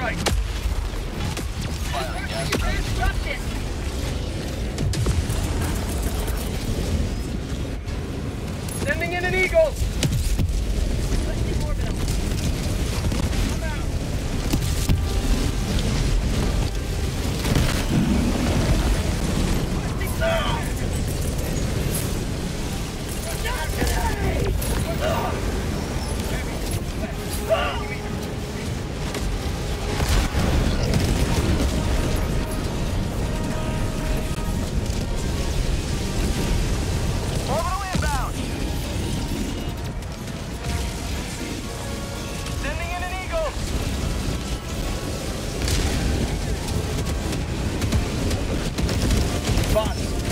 orbital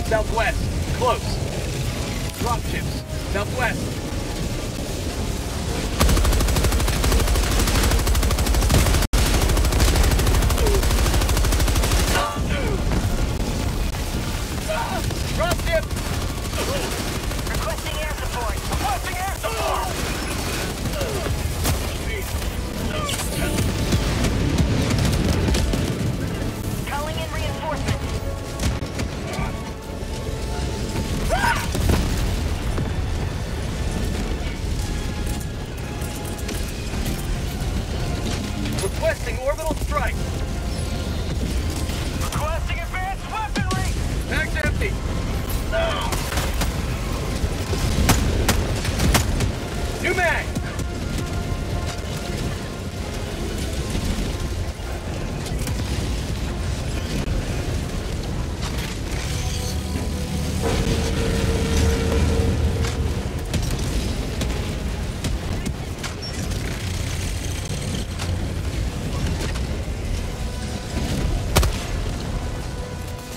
southwest. Close. Drop Dropships, southwest. Requesting orbital strike. Requesting advanced weaponry. Mag's empty. New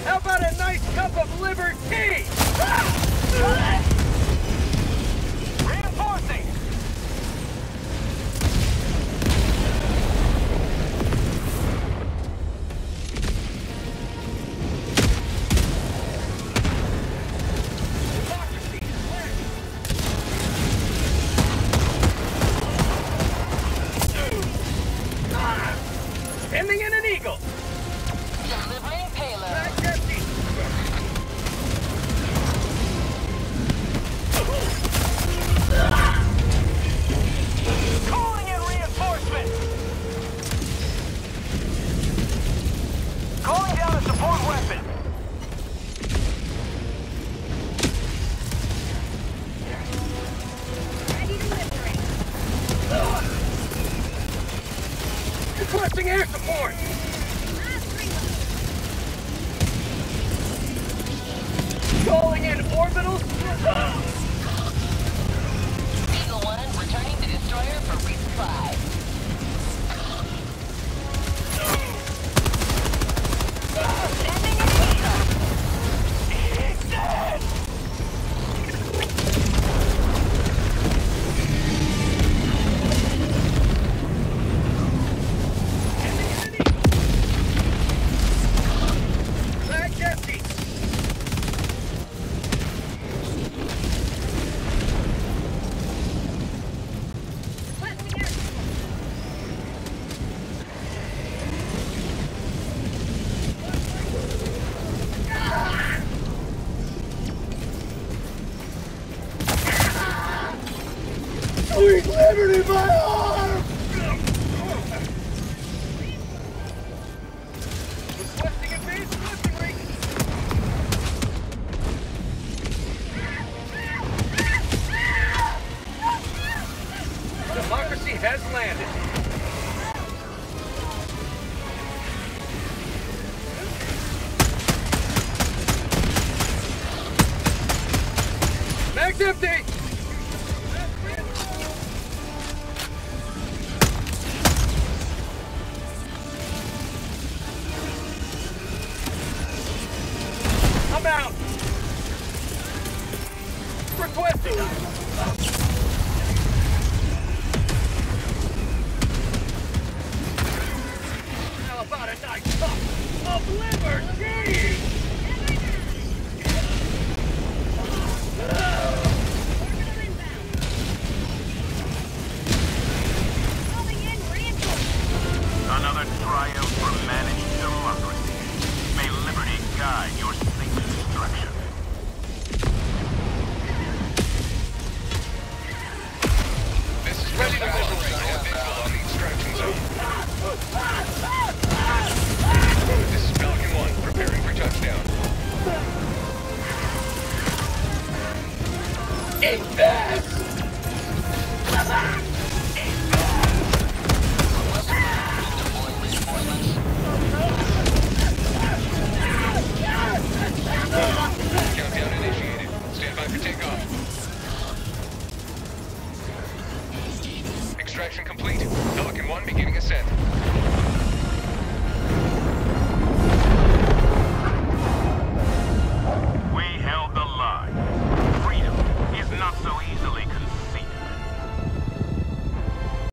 How about a nice cup of liberty? Reinforcing. Sending in an eagle. Delivering Requesting air support. Sweet liberty, my arm! Requesting. Democracy has landed. Mag's empty! I'm out! Requesting! How about a nice cup of liberty? This is Falcon 1, preparing for touchdown. Countdown